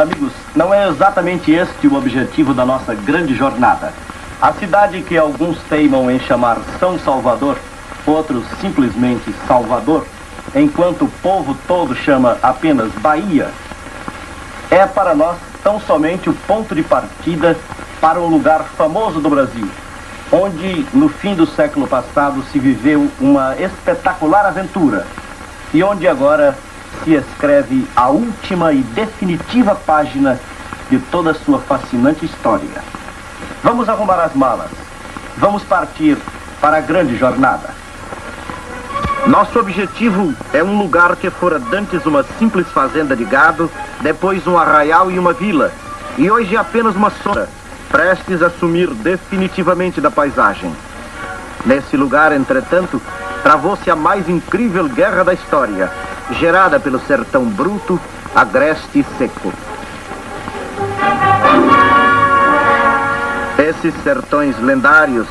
amigos, não é exatamente este o objetivo da nossa grande jornada. A cidade que alguns teimam em chamar São Salvador, outros simplesmente Salvador, enquanto o povo todo chama apenas Bahia, é para nós tão somente o ponto de partida para um lugar famoso do Brasil, onde no fim do século passado se viveu uma espetacular aventura e onde agora se escreve a última e definitiva página de toda a sua fascinante história. Vamos arrumar as malas. Vamos partir para a grande jornada. Nosso objetivo é um lugar que fora dantes uma simples fazenda de gado, depois um arraial e uma vila, e hoje é apenas uma sombra, prestes a sumir definitivamente da paisagem. Nesse lugar, entretanto, travou-se a mais incrível guerra da história, gerada pelo sertão bruto, agreste e seco. Esses sertões lendários,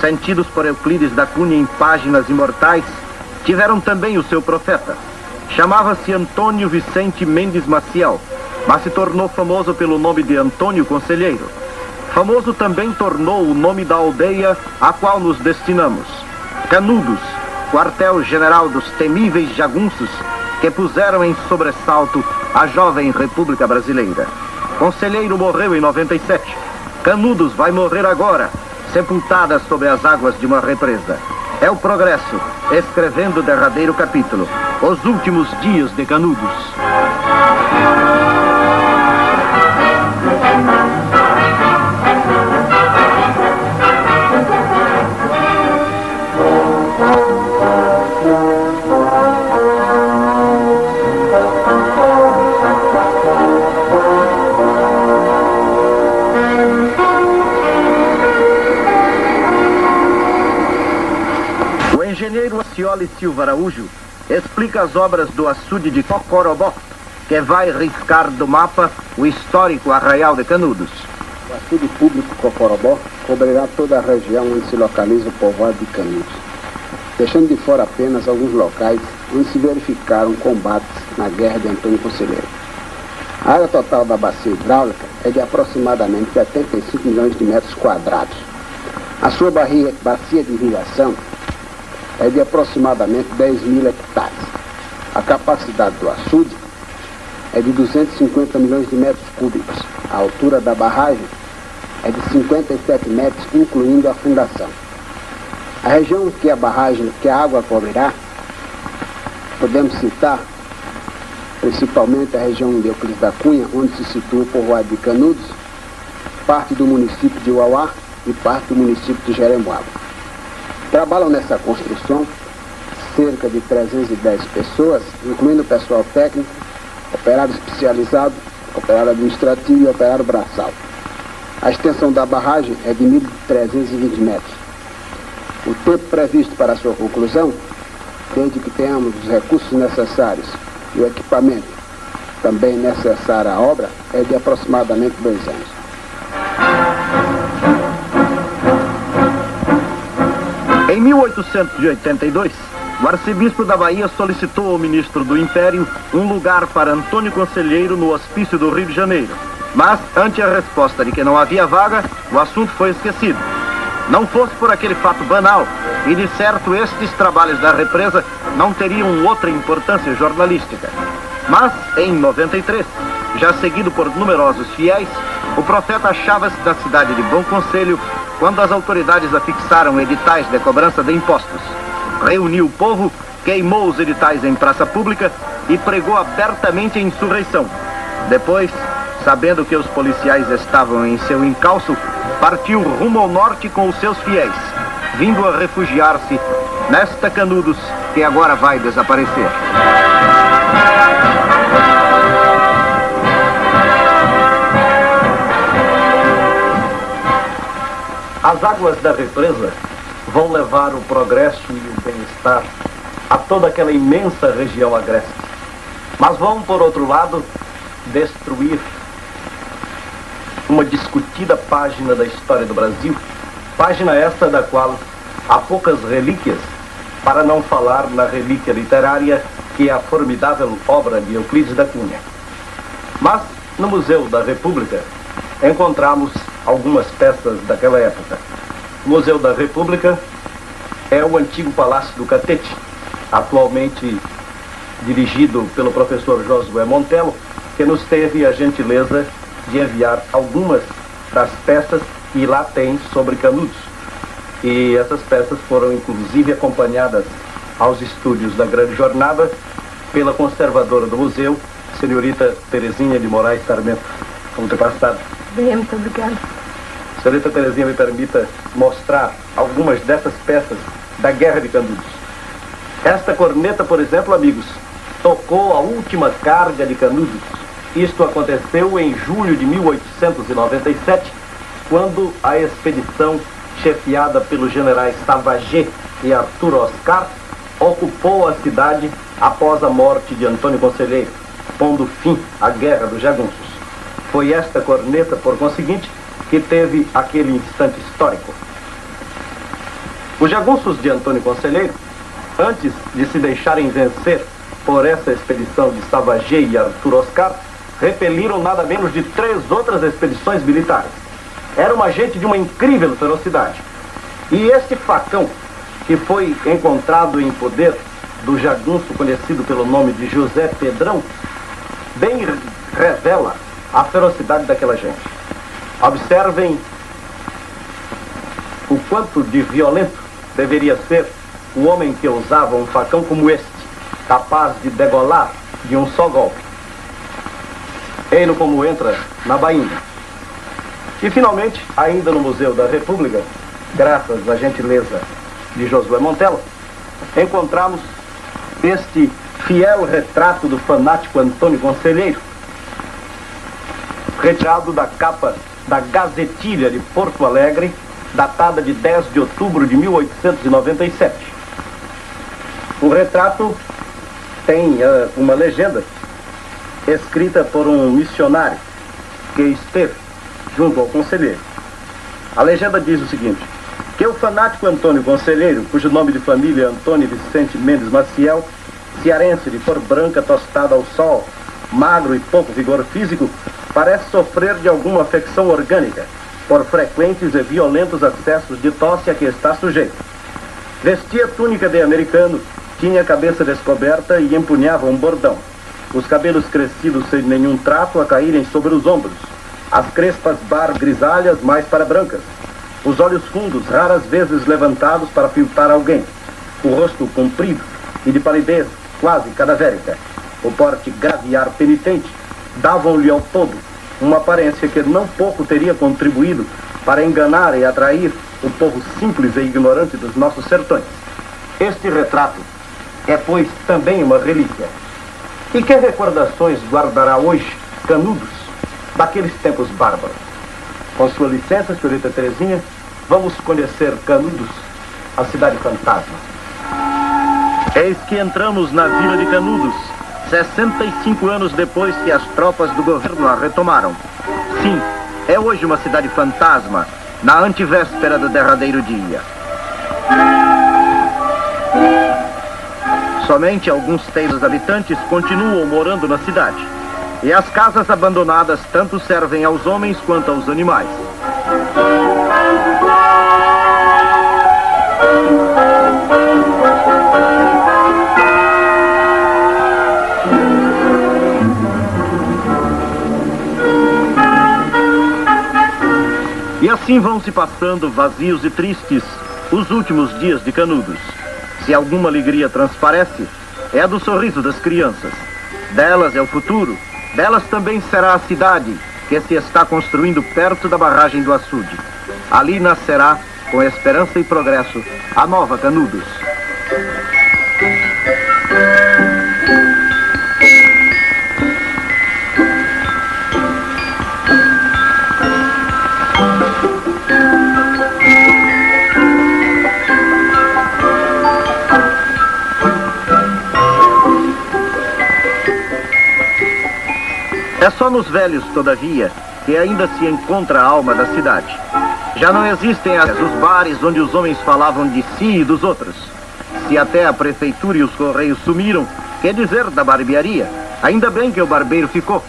sentidos por Euclides da Cunha em páginas imortais, tiveram também o seu profeta. Chamava-se Antônio Vicente Mendes Maciel, mas se tornou famoso pelo nome de Antônio Conselheiro. Famoso também tornou o nome da aldeia a qual nos destinamos. Canudos, quartel-general dos temíveis jagunços que puseram em sobressalto a jovem República Brasileira. Conselheiro morreu em 97. Canudos vai morrer agora, sepultada sobre as águas de uma represa. É o progresso, escrevendo o derradeiro capítulo, Os Últimos Dias de Canudos. Cioli Silva Araújo explica as obras do açude de Cocorobó, que vai riscar do mapa o histórico Arraial de Canudos. O açude público Cocorobó cobrirá toda a região onde se localiza o povoado de Canudos, deixando de fora apenas alguns locais onde se verificaram combates na guerra de Antônio Conselheiro. A área total da bacia hidráulica é de aproximadamente 75 milhões de metros quadrados. A sua bacia de irrigação é de aproximadamente 10 mil hectares. A capacidade do açude é de 250 milhões de metros cúbicos. A altura da barragem é de 57 metros, incluindo a fundação. A região que a barragem, que a água cobrirá, podemos citar principalmente a região de Euclides da Cunha, onde se situa o povoado de Canudos, parte do município de Uauá e parte do município de Jeremoabo. Trabalham nessa construção cerca de 310 pessoas, incluindo pessoal técnico, operário especializado, operário administrativo e operário braçal. A extensão da barragem é de 1.320 metros. O tempo previsto para sua conclusão, desde que tenhamos os recursos necessários e o equipamento também necessário à obra, é de aproximadamente dois anos. 1882, o arcebispo da Bahia solicitou ao ministro do Império um lugar para Antônio Conselheiro no hospício do Rio de Janeiro. Mas, ante a resposta de que não havia vaga, o assunto foi esquecido. Não fosse por aquele fato banal, e de certo estes trabalhos da represa não teriam outra importância jornalística. Mas, em 93, já seguido por numerosos fiéis, o profeta achava-se da cidade de Bom Conselho quando as autoridades afixaram editais de cobrança de impostos. Reuniu o povo, queimou os editais em praça pública e pregou abertamente a insurreição. Depois, sabendo que os policiais estavam em seu encalço, partiu rumo ao norte com os seus fiéis, vindo a refugiar-se nesta Canudos que agora vai desaparecer. As águas da represa vão levar o progresso e o bem-estar a toda aquela imensa região agreste. Mas vão, por outro lado, destruir uma discutida página da história do Brasil, página esta da qual há poucas relíquias, para não falar na relíquia literária que é a formidável obra de Euclides da Cunha. Mas no Museu da República, encontramos algumas peças daquela época. O Museu da República é o antigo Palácio do Catete, atualmente dirigido pelo professor Josué Montelo, que nos teve a gentileza de enviar algumas das peças que lá tem sobre Canudos. E essas peças foram inclusive acompanhadas aos estúdios da Grande Jornada pela conservadora do museu, senhorita Terezinha de Moraes Sarmento. Passado? Bem, muito obrigada. Senhorita Terezinha, me permita mostrar algumas dessas peças da Guerra de Canudos. Esta corneta, por exemplo, amigos, tocou a última carga de Canudos. Isto aconteceu em julho de 1897, quando a expedição chefiada pelos generais Savagé e Arthur Oscar ocupou a cidade após a morte de Antônio Conselheiro, pondo fim à Guerra dos Jagunços. Foi esta corneta, por conseguinte, que teve aquele instante histórico. Os jagunços de Antônio Conselheiro, antes de se deixarem vencer por essa expedição de Savagé e Arthur Oscar, repeliram nada menos de três outras expedições militares. Era uma gente de uma incrível ferocidade. E este facão que foi encontrado em poder do jagunço conhecido pelo nome de José Pedrão, bem revela a ferocidade daquela gente. Observem o quanto de violento deveria ser o homem que usava um facão como este, capaz de degolar de um só golpe. Eino como entra na bainha. E finalmente, ainda no Museu da República, graças à gentileza de Josué Montella, encontramos este fiel retrato do fanático Antônio Conselheiro, retirado da capa da Gazetilha de Porto Alegre, datada de 10 de outubro de 1897. O retrato tem uh, uma legenda escrita por um missionário que esteve junto ao conselheiro. A legenda diz o seguinte: que o fanático Antônio Conselheiro, cujo nome de família é Antônio Vicente Mendes Maciel, cearense de cor branca tostada ao sol, magro e pouco vigor físico, parece sofrer de alguma afecção orgânica, por frequentes e violentos acessos de tosse a que está sujeito. Vestia túnica de americano, tinha a cabeça descoberta e empunhava um bordão. Os cabelos crescidos sem nenhum trato a caírem sobre os ombros. As crespas bar grisalhas mais para brancas os olhos fundos, raras vezes levantados para filtrar alguém, o rosto comprido e de palidez quase cadavérica, o porte gaviar penitente, davam-lhe ao todo uma aparência que não pouco teria contribuído para enganar e atrair o povo simples e ignorante dos nossos sertões. Este retrato é, pois, também uma relíquia. E que recordações guardará hoje Canudos daqueles tempos bárbaros? Com sua licença, senhorita Terezinha, vamos conhecer Canudos, a cidade fantasma. Eis que entramos na vila de Canudos, 65 anos depois que as tropas do governo a retomaram. Sim, é hoje uma cidade fantasma, na antivéspera do derradeiro dia. Somente alguns teiros habitantes continuam morando na cidade. E as casas abandonadas tanto servem aos homens quanto aos animais. Assim vão se passando vazios e tristes os últimos dias de Canudos. Se alguma alegria transparece, é a do sorriso das crianças. Delas é o futuro, delas também será a cidade que se está construindo perto da barragem do açude. Ali nascerá, com esperança e progresso, a nova Canudos. É só nos velhos, todavia, que ainda se encontra a alma da cidade. Já não existem os bares onde os homens falavam de si e dos outros. Se até a prefeitura e os correios sumiram, quer dizer da barbearia. Ainda bem que o barbeiro ficou.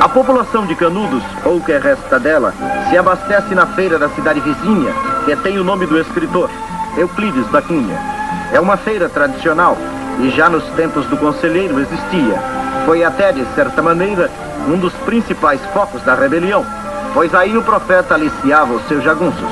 A população de Canudos, ou o que resta dela, se abastece na feira da cidade vizinha, que tem o nome do escritor, Euclides da Cunha. É uma feira tradicional e já nos tempos do conselheiro existia. Foi até, de certa maneira, um dos principais focos da rebelião, pois aí o profeta aliciava os seus jagunços.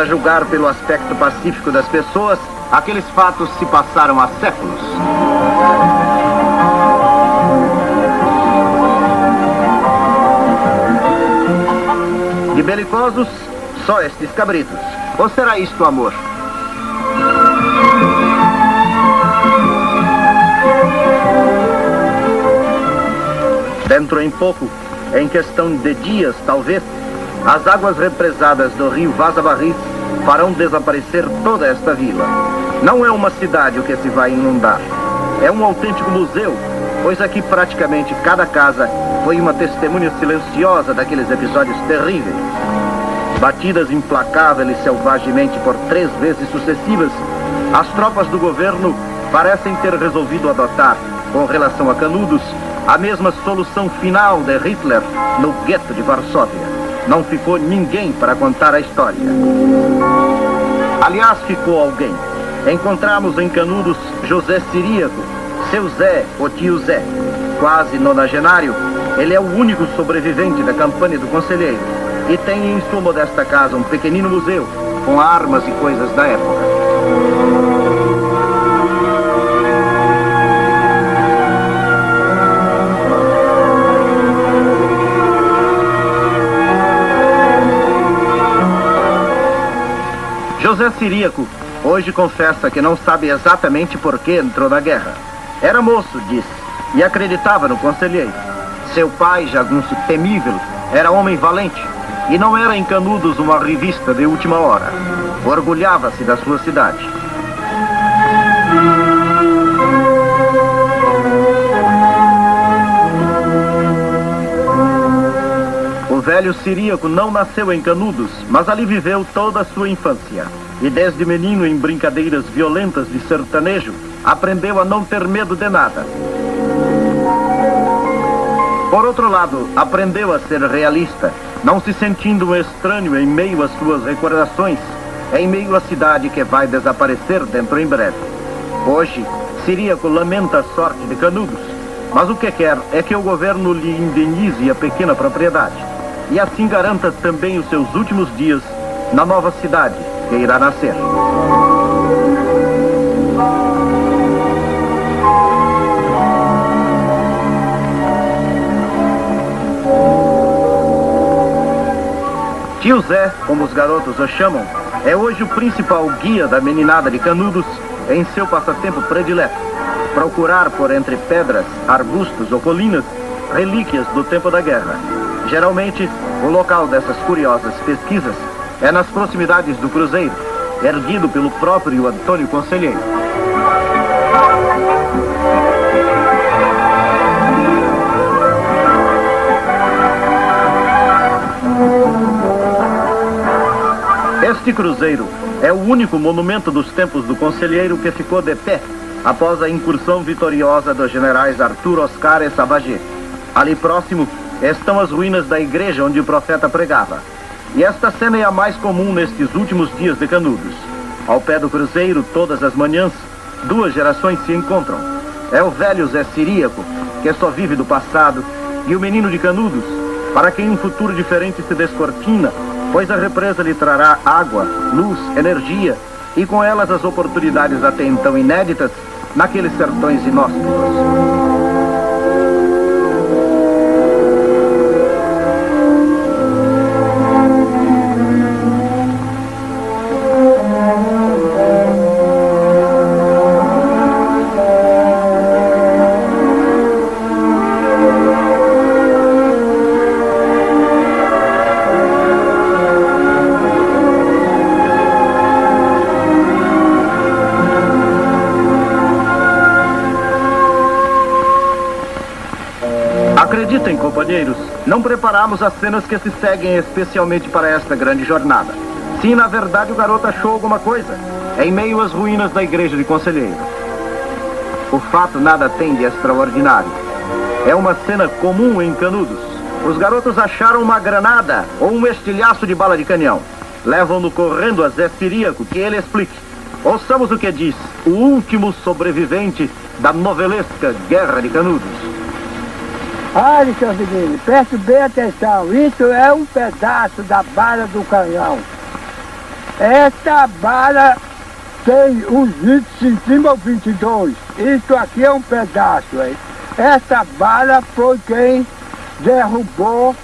A julgar pelo aspecto pacífico das pessoas, aqueles fatos se passaram há séculos. De belicosos, só estes cabritos. Ou será isto amor? Dentro em pouco, em questão de dias, talvez, as águas represadas do rio Vaza Barris farão desaparecer toda esta vila. Não é uma cidade o que se vai inundar. É um autêntico museu, pois aqui praticamente cada casa foi uma testemunha silenciosa daqueles episódios terríveis. Batidas implacável e selvagemente por três vezes sucessivas, as tropas do governo parecem ter resolvido adotar, com relação a Canudos, a mesma solução final de Hitler no gueto de Varsóvia. Não ficou ninguém para contar a história. Aliás, ficou alguém. Encontramos em Canudos José Siríaco, seu Zé, o tio Zé. Quase nonagenário, ele é o único sobrevivente da campanha do conselheiro e tem em sua modesta casa um pequenino museu com armas e coisas da época. José Siríaco hoje confessa que não sabe exatamente por que entrou na guerra. Era moço, disse, e acreditava no conselheiro. Seu pai, jagunço temível, era homem valente e não era em Canudos uma revista de última hora. Orgulhava-se da sua cidade. O velho siríaco não nasceu em Canudos, mas ali viveu toda a sua infância. E desde menino, em brincadeiras violentas de sertanejo, aprendeu a não ter medo de nada. Por outro lado, aprendeu a ser realista, não se sentindo um estranho em meio às suas recordações, em meio à cidade que vai desaparecer dentro em breve. Hoje, Siríaco lamenta a sorte de Canudos, mas o que quer é que o governo lhe indenize a pequena propriedade e assim garanta também os seus últimos dias na nova cidade que irá nascer. Tio Zé, como os garotos o chamam, é hoje o principal guia da meninada de Canudos em seu passatempo predileto. Procurar por entre pedras, arbustos ou colinas relíquias do tempo da guerra. Geralmente, o local dessas curiosas pesquisas é nas proximidades do cruzeiro, erguido pelo próprio Antônio Conselheiro. Este cruzeiro é o único monumento dos tempos do Conselheiro que ficou de pé após a incursão vitoriosa dos generais Arthur Oscar e Sabagé. Ali próximo estão as ruínas da igreja onde o profeta pregava. E esta cena é a mais comum nestes últimos dias de Canudos. Ao pé do cruzeiro, todas as manhãs, duas gerações se encontram. É o velho Zé Siríaco, que só vive do passado, e o menino de Canudos, para quem um futuro diferente se descortina, pois a represa lhe trará água, luz, energia e com elas as oportunidades até então inéditas naqueles sertões inóspitos. Companheiros, não preparamos as cenas que se seguem especialmente para esta grande jornada. Sim, na verdade, o garoto achou alguma coisa. Em meio às ruínas da igreja de Conselheiro. O fato nada tem de extraordinário. É uma cena comum em Canudos. Os garotos acharam uma granada ou um estilhaço de bala de canhão. Levam-no correndo a Zé Siríaco que ele explique. Ouçamos o que diz o último sobrevivente da novelesca Guerra de Canudos. Olha, seu menino, preste bem atenção. Isso é um pedaço da bala do canhão. Esta bala tem os 20 em cima ou 22. Isso aqui é um pedaço. Hein? Essa bala foi quem derrubou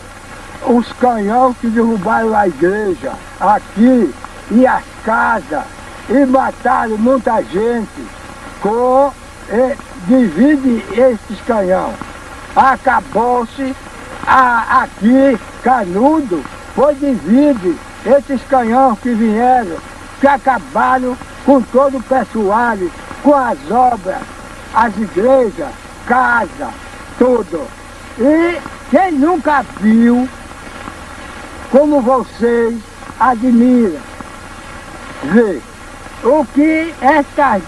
os canhões que derrubaram a igreja aqui e as casas e mataram muita gente com e, divide esses canhões acabou-se aqui, Canudo, foi divide esses canhões que vieram, que acabaram com todo o pessoal, com as obras, as igrejas, casa, tudo. E quem nunca viu, como vocês admiram, vê o que essas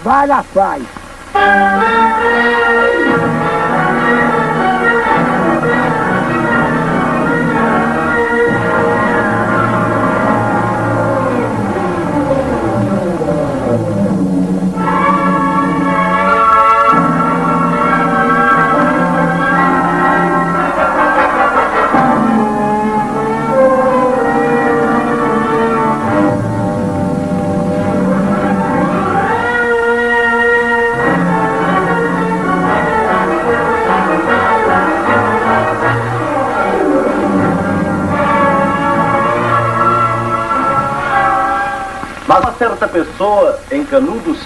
balas faz. certa pessoa em Canudos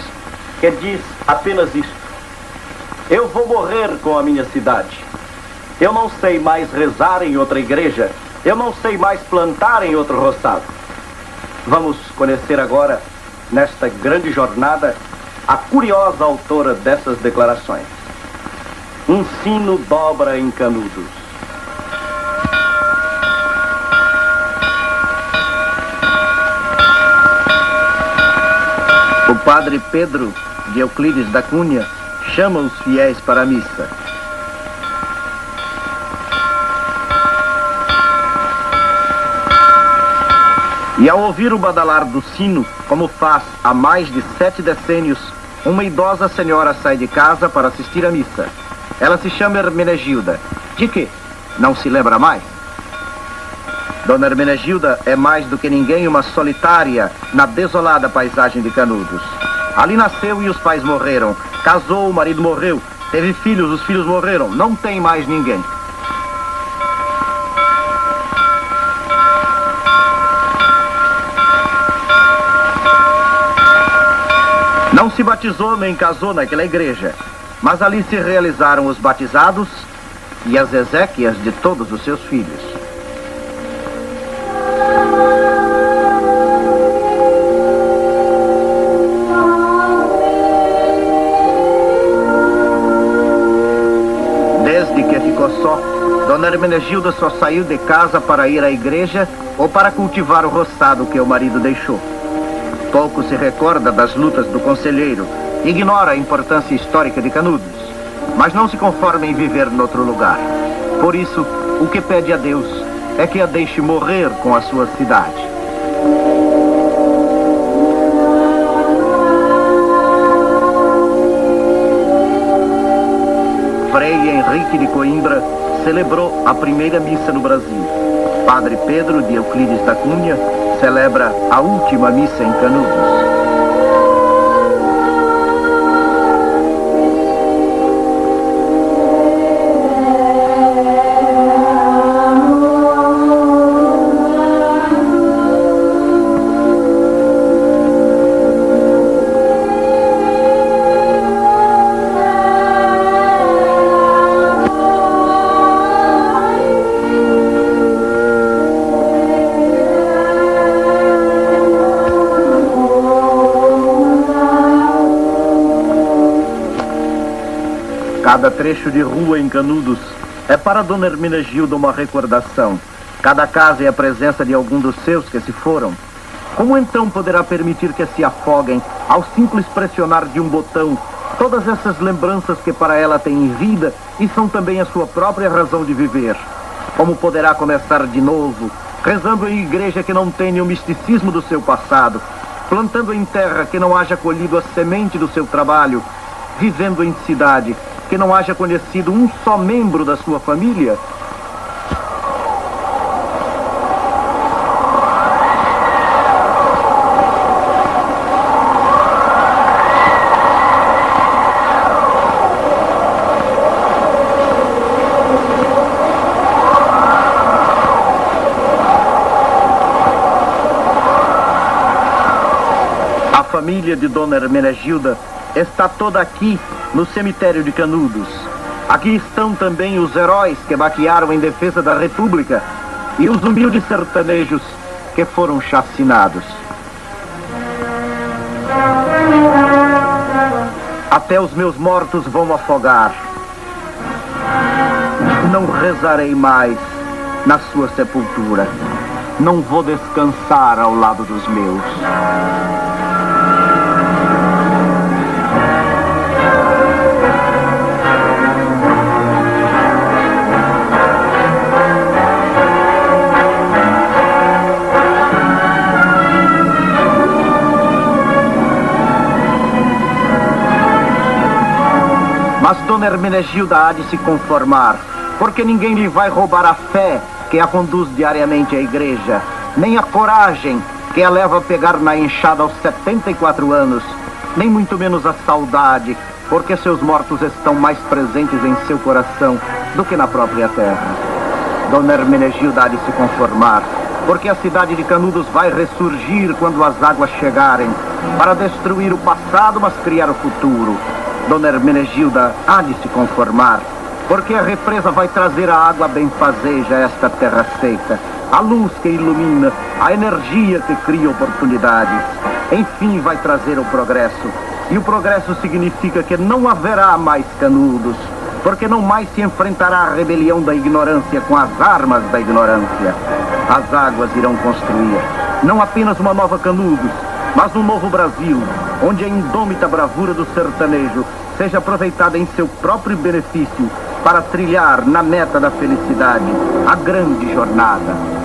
que diz apenas isto: Eu vou morrer com a minha cidade. Eu não sei mais rezar em outra igreja. Eu não sei mais plantar em outro roçado. Vamos conhecer agora, nesta grande jornada, a curiosa autora dessas declarações. Um sino dobra em Canudos. Padre Pedro de Euclides da Cunha chama os fiéis para a missa. E ao ouvir o badalar do sino, como faz há mais de sete decênios, uma idosa senhora sai de casa para assistir à missa. Ela se chama Hermenegilda. De quê? Não se lembra mais? Dona Hermenegilda é mais do que ninguém uma solitária na desolada paisagem de Canudos. Ali nasceu e os pais morreram. Casou, o marido morreu. Teve filhos, os filhos morreram. Não tem mais ninguém. Não se batizou nem casou naquela igreja, mas ali se realizaram os batizados e as exéquias de todos os seus filhos. Dona Hermenegilda só saiu de casa para ir à igreja ou para cultivar o roçado que o marido deixou. Pouco se recorda das lutas do conselheiro, ignora a importância histórica de Canudos, mas não se conforma em viver noutro lugar. Por isso, o que pede a Deus é que a deixe morrer com a sua cidade. Frei Henrique de Coimbra celebrou a primeira missa no Brasil. Padre Pedro de Euclides da Cunha celebra a última missa em Canudos. Cada trecho de rua em Canudos É para Dona Hermenegilda uma recordação. Cada casa é a presença de algum dos seus que se foram. Como então poderá permitir que se afoguem, ao simples pressionar de um botão, todas essas lembranças que para ela têm vida e são também a sua própria razão de viver? Como poderá começar de novo, rezando em igreja que não tenha o misticismo do seu passado, plantando em terra que não haja colhido a semente do seu trabalho, vivendo em cidade que não haja conhecido um só membro da sua família? A família de Dona Hermenegilda está toda aqui no cemitério de Canudos. Aqui estão também os heróis que baquearam em defesa da República e os humildes sertanejos que foram chacinados. Até os meus mortos vão afogar. Não rezarei mais na sua sepultura. Não vou descansar ao lado dos meus. Mas Dona Hermenegilda há de se conformar, porque ninguém lhe vai roubar a fé que a conduz diariamente à igreja, nem a coragem que a leva a pegar na enxada aos 74 anos, nem muito menos a saudade, porque seus mortos estão mais presentes em seu coração do que na própria terra. Dona Hermenegilda há de se conformar, porque a cidade de Canudos vai ressurgir quando as águas chegarem, para destruir o passado, mas criar o futuro. Dona Hermenegilda há de se conformar, porque a represa vai trazer a água benfazeja a esta terra seca, a luz que ilumina, a energia que cria oportunidades. Enfim, vai trazer o progresso. E o progresso significa que não haverá mais canudos, porque não mais se enfrentará a rebelião da ignorância com as armas da ignorância. As águas irão construir não apenas uma nova Canudos, mas um novo Brasil, onde a indômita bravura do sertanejo seja aproveitada em seu próprio benefício para trilhar na meta da felicidade a grande jornada.